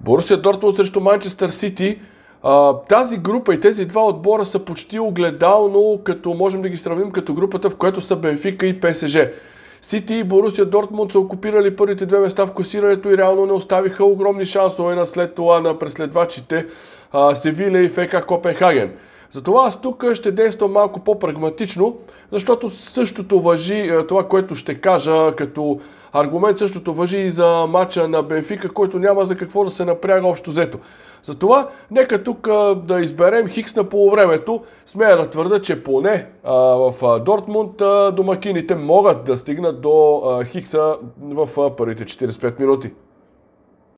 Борусия Дортмунд срещу Манчестър Сити. Тази група и тези два отбора са почти огледално, като можем да ги сравним като групата, в която са Бенфика и ПСЖ. Сити и Борусия Дортмунд са окупирали първите две места в класирането и реално не оставиха огромни шансове на след това на преследвачите Севиля и ФК Копенхаген. Затова аз тук ще действам малко по-прагматично, защото същото въжи това, което ще кажа като аргумент, същото въжи и за матча на Бенфика, който няма за какво да се напряга общо взето. Затова нека тук да изберем Хикс на полувремето. Смея да твърда, че поне а, в Дортмунд домакините могат да стигнат до Хикса в първите 45 минути.